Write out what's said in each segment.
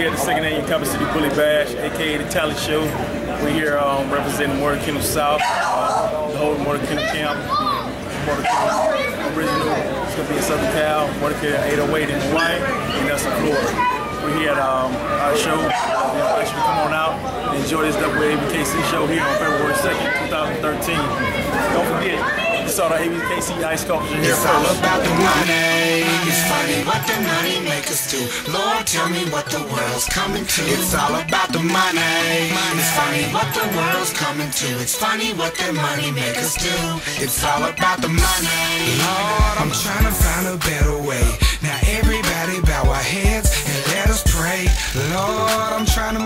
second annual Copper City Bully Bash, aka the Talent Show. We're here um, representing Immortal Kennels South, uh, the whole Immortal Kennels camp. Immortal Kennels original. It's gonna be in Southern Cal, Immortal Kennels 808 in Hawaii, and that's in Florida. We're here at um, our show. We invite you to come on out and enjoy this WABKC show here on February 2nd, 2013. Don't forget, saw the ABKC Ice Sculpture here It's all about the money. It's funny what the money make us do. Lord, tell me what the world's coming to. It's all about the money. It's funny what the world's coming to. It's funny what the money make us do. It's all about the money. Lord, I'm trying to find a better way. Now everybody bow our heads and let us pray. Lord, I'm trying to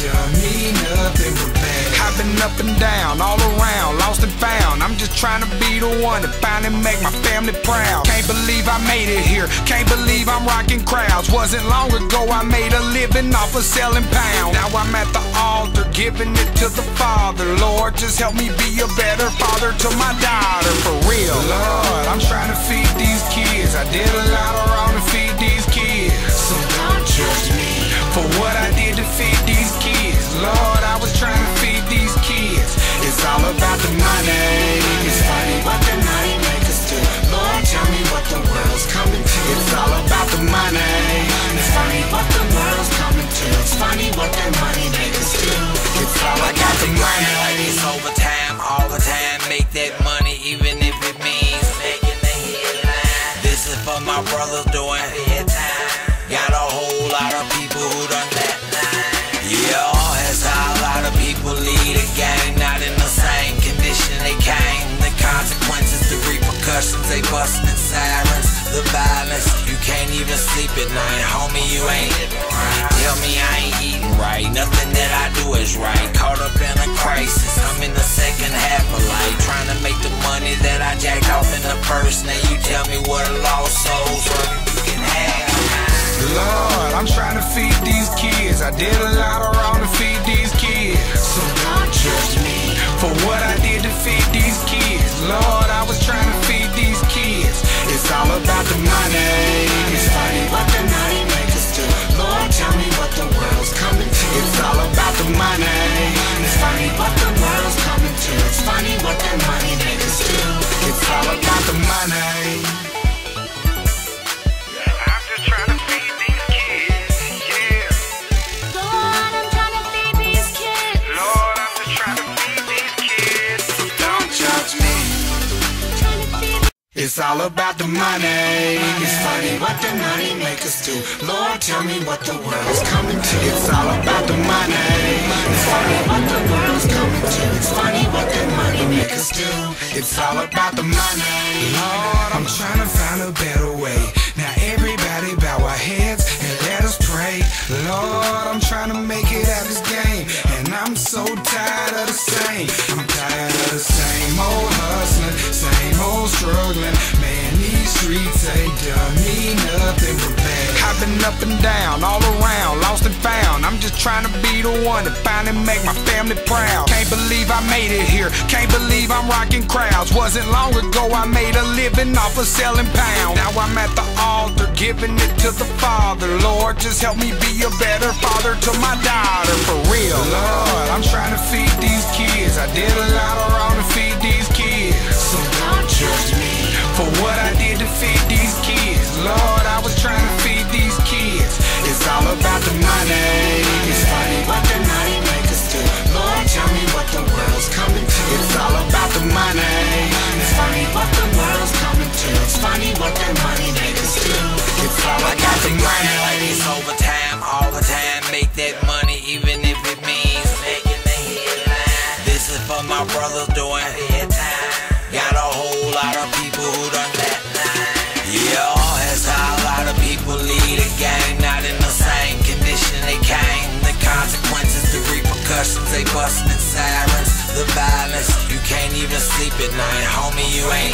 done me nothing but bad. I've been up and down, all around, lost and found. I'm just trying to be the one to finally make my family proud. Can't believe I made it here. Can't believe I'm rocking crowds. Wasn't long ago I made a living off of selling pounds. Now I'm at the altar, giving it to the Father. Lord, just help me be a better father to my daughter, for real. Lord, I'm trying to feed these kids. I did a lot of wrong to feed these kids. So don't judge me for what I repercussions, they busting sirens. The violence, you can't even sleep at night, homie. You ain't. Tell me I ain't eating right. Nothing that I do is right. Caught up in a crisis. I'm in the second half of life, trying to make the money that I jacked off in the first. Now you tell me what a lost soul's worth. You can have mine. Lord, I'm trying to feed these kids. I did a lot wrong to feed these kids. So don't judge me for what I did to feed these kids. Lord, I was trying about the money. It's funny what the money make us do. Lord, tell me what the world's coming to. It's all about the money. It's all about the money. It's funny what the money make us do. Lord, tell me what the world's coming to. It's all about the money. It's funny what the world's coming to. It's funny what the money make us do. It's all about the money. Streets ain't done me nothing but bad. I've been up and down, all around, lost and found. I'm just trying to be the one to finally make my family proud. Can't believe I made it here. Can't believe I'm rocking crowds. Wasn't long ago I made a living off of selling pounds. Now I'm at the altar, giving it to the Father. Lord, just help me be a better father to my daughter, for real. Lord, I'm trying to feed these kids. I did a lot of For my brothers doing time. Got a whole lot of people who done that line. Yeah, that's how a lot of people lead a gang, not in the same condition they came. The consequences, the repercussions, they busting sirens. The violence, you can't even sleep at night, homie. You ain't